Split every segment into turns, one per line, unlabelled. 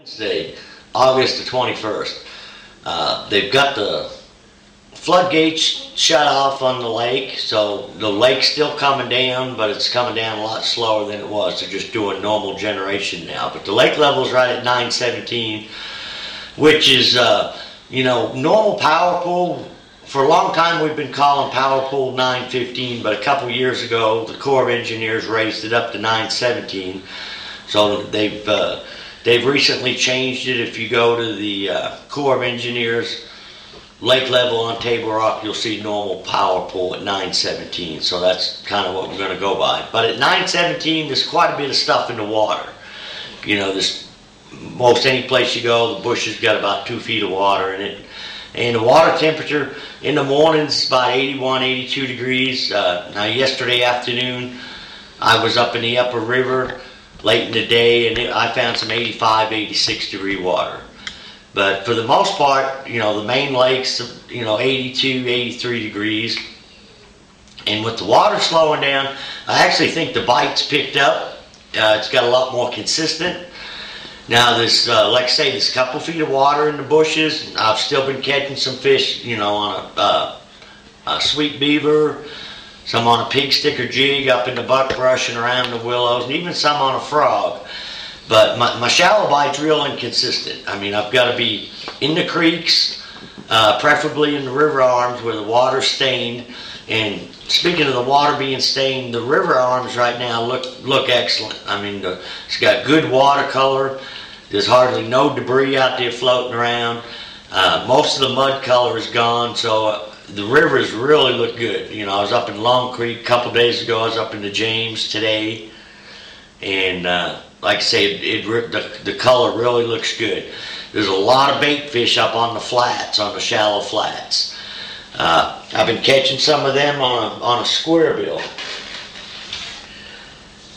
Wednesday, August the 21st. Uh, they've got the floodgates shut off on the lake, so the lake's still coming down, but it's coming down a lot slower than it was. They're just doing normal generation now. But the lake level's right at 917, which is, uh, you know, normal power pool. For a long time, we've been calling power pool 915, but a couple years ago, the Corps of Engineers raised it up to 917. So they've uh, they've recently changed it. If you go to the uh, Corps of Engineers lake level on Table Rock, you'll see normal power pool at 917. So that's kind of what we're going to go by. But at 917, there's quite a bit of stuff in the water. You know, this most any place you go, the bush has got about two feet of water in it. And the water temperature in the mornings about 81, 82 degrees. Uh, now, yesterday afternoon, I was up in the upper river late in the day and it, I found some 85, 86 degree water. But for the most part, you know, the main lakes, you know, 82, 83 degrees. And with the water slowing down, I actually think the bites picked up. Uh, it's got a lot more consistent. Now, there's, uh, like I say, there's a couple feet of water in the bushes. I've still been catching some fish, you know, on a, uh, a sweet beaver, some on a pig sticker jig up in the buckbrush and around the willows, and even some on a frog. But my, my shallow bite's real inconsistent. I mean, I've got to be in the creeks, uh, preferably in the river arms where the water's stained. And speaking of the water being stained, the river arms right now look look excellent. I mean, the, it's got good watercolor. There's hardly no debris out there floating around. Uh, most of the mud color is gone, so uh, the rivers really look good. You know, I was up in Long Creek a couple days ago. I was up in the James today, and uh, like I say, it, it the, the color really looks good. There's a lot of bait fish up on the flats, on the shallow flats. Uh, I've been catching some of them on a, on a square bill,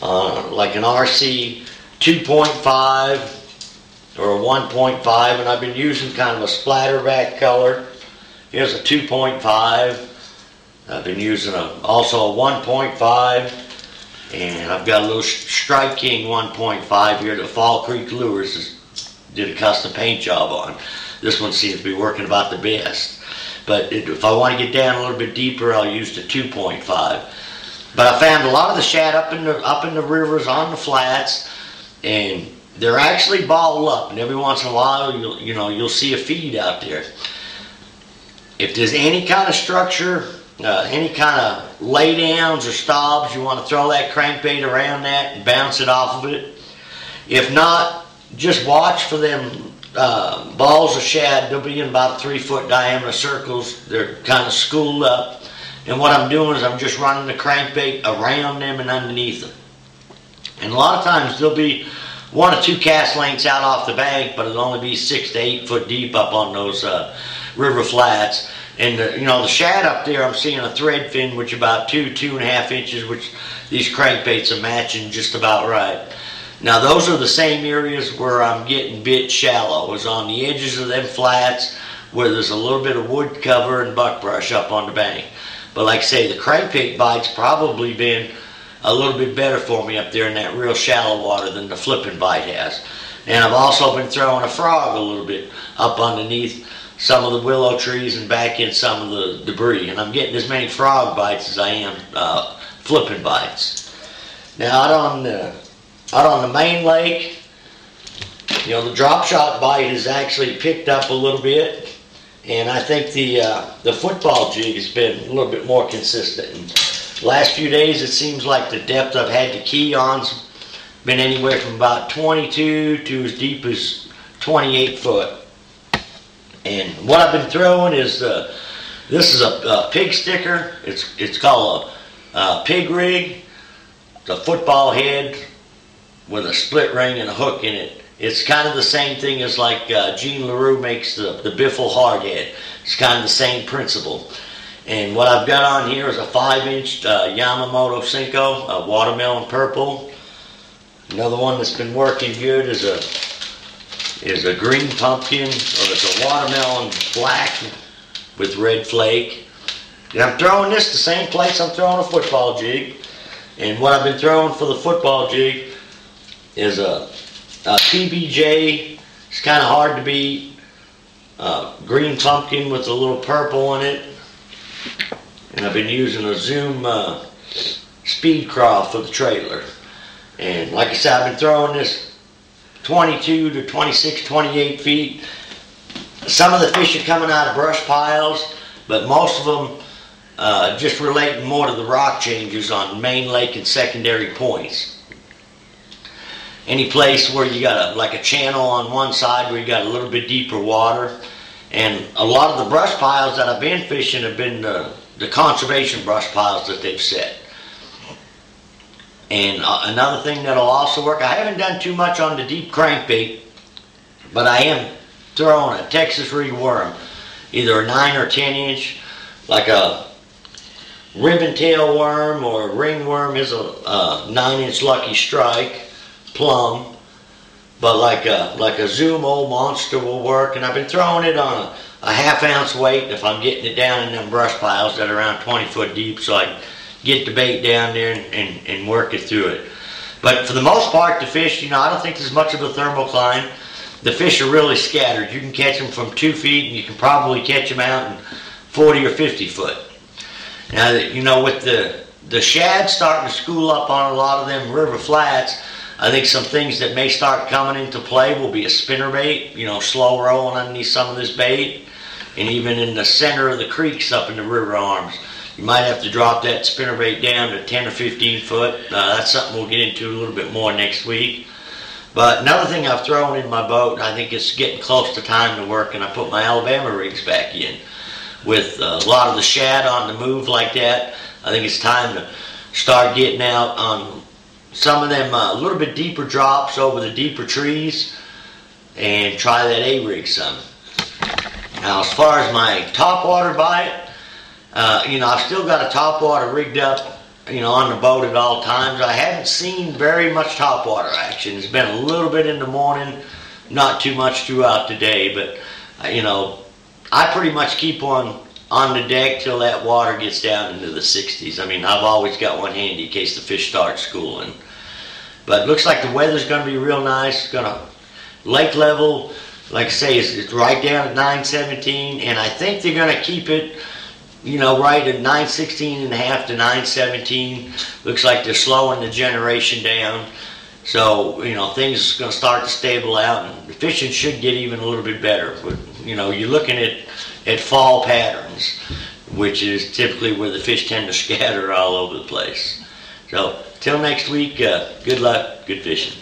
uh, like an RC 2.5 or a 1.5, and I've been using kind of a splatterback color. Here's a 2.5. I've been using a, also a 1.5 and I've got a little Strike King 1.5 here that Fall Creek Lures did a custom paint job on. This one seems to be working about the best. But it, if I want to get down a little bit deeper, I'll use the 2.5. But I found a lot of the shad up in the up in the rivers on the flats, and they're actually balled up. And every once in a while, you'll you know you'll see a feed out there. If there's any kind of structure uh, any kind of laydowns or stobs, you want to throw that crankbait around that and bounce it off of it. If not, just watch for them uh, balls of shad. They'll be in about three foot diameter circles. They're kind of schooled up. And what I'm doing is I'm just running the crankbait around them and underneath them. And a lot of times there'll be one or two cast lengths out off the bank, but it'll only be six to eight foot deep up on those uh, river flats. And the, you know the shad up there, I'm seeing a thread fin, which about two, two and a half inches, which these crankbaits are matching just about right. Now those are the same areas where I'm getting bit shallow, is on the edges of them flats where there's a little bit of wood cover and buckbrush up on the bank. But like I say, the crankbait bite's probably been a little bit better for me up there in that real shallow water than the flipping bite has. And I've also been throwing a frog a little bit up underneath some of the willow trees and back in some of the debris. And I'm getting as many frog bites as I am uh, flipping bites. Now out on the out on the main lake, you know the drop shot bite has actually picked up a little bit, and I think the uh, the football jig has been a little bit more consistent. And last few days, it seems like the depth I've had the key on's been anywhere from about 22 to as deep as 28 foot. And what I've been throwing is uh, this is a, a, pig sticker. It's it's called a, a, pig rig. It's a football head with a split ring and a hook in it. It's kind of the same thing as like uh, Gene Larew makes the, the Biffle hardhead. It's kind of the same principle. And what I've got on here is a 5-inch uh, Yamamoto Senko, a watermelon purple. Another one that's been working good is a is a green pumpkin, or it's a watermelon black with red flake. And I'm throwing this the same place I'm throwing a football jig. And what I've been throwing for the football jig is a, a PBJ It's kind of hard to beat. Uh, green pumpkin with a little purple in it. And I've been using a Zoom uh, speed craw for the trailer. And like I said, I've been throwing this 22 to 26, 28 feet. Some of the fish are coming out of brush piles, but most of them uh, just relating more to the rock changes on main lake and secondary points. Any place where you got a, like a channel on one side where you got a little bit deeper water. And a lot of the brush piles that I've been fishing have been the, the conservation brush piles that they've set. And uh, another thing that'll also work, I haven't done too much on the deep crankbait, but I am throwing a Texas rig worm, either a 9 or 10 inch, like a ribbon tail worm or a ringworm is a, a 9 inch lucky strike, plum, but like a, like a Zoom old monster will work. And I've been throwing it on a, a half ounce weight if I'm getting it down in them brush piles that are around 20 foot deep so I get the bait down there and, and, and work it through it. But for the most part, the fish, you know, I don't think there's much of a thermocline. The fish are really scattered. You can catch them from two feet and you can probably catch them out in 40 or 50 foot. Now, you know, with the, the shad starting to school up on a lot of them river flats, I think some things that may start coming into play will be a spinner bait, you know, slow rolling underneath some of this bait. And even in the center of the creeks up in the river arms. You might have to drop that spinner bait down to 10 or 15 foot. Uh, that's something we'll get into a little bit more next week. But another thing I've thrown in my boat, I think it's getting close to time to work, and I put my Alabama rigs back in. With a lot of the shad on the move like that, I think it's time to start getting out on some of them a uh, little bit deeper drops over the deeper trees and try that A-rig some. Now as far as my top water bite, uh, you know, I've still got a top water rigged up, you know, on the boat at all times. I haven't seen very much top water action. It's been a little bit in the morning, not too much throughout the day, but, uh, you know, I pretty much keep on on the deck till that water gets down into the 60s. I mean, I've always got one handy in case the fish start schooling. But looks like the weather's going to be real nice. It's going to lake level, like I say, it's, it's right down at 917, and I think they're going to keep it you know, right at 916 and a half to 917. Looks like they're slowing the generation down. So, you know, things are going to start to stable out and the fishing should get even a little bit better. But, you know, you're looking at, at fall patterns, which is typically where the fish tend to scatter all over the place. So, till next week, uh, good luck, good fishing.